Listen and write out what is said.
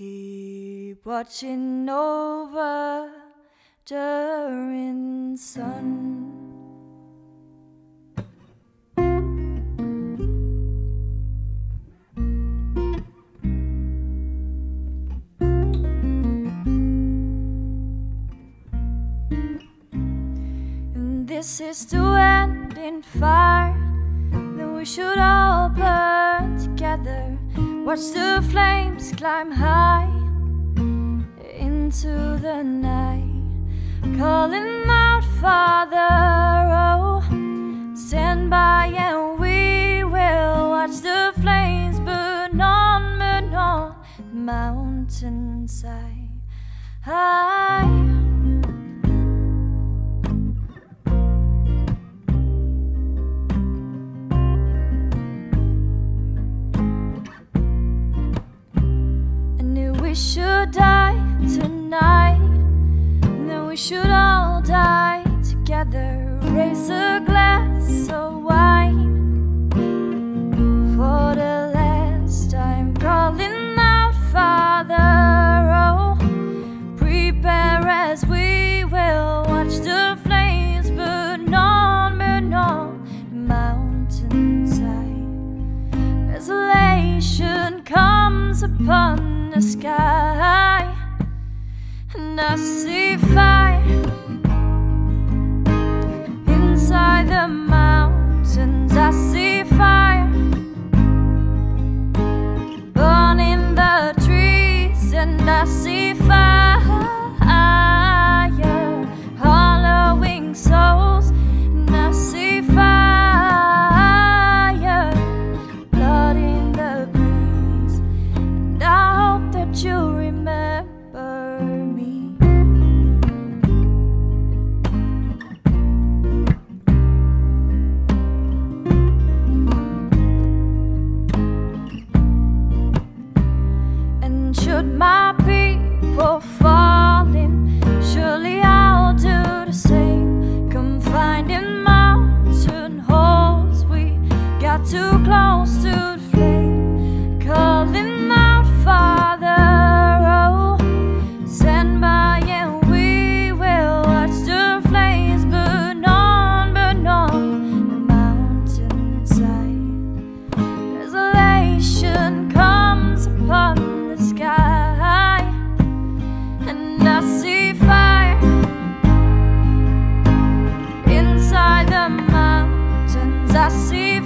keep watching over Durin's sons. And this is to end in fire. Then we should all burn together. Watch the flames climb high into the night. Calling out, Father, oh, stand by and we will watch the flames burn on, burn on the mountainside. High. We should die tonight, then we should all die together. Raise a glass of wine for the last time. Calling out, Father, oh, prepare as we will watch the flames burn on, burn on the mountainside. Desolation comes upon the sky, and I see fire should my people assim.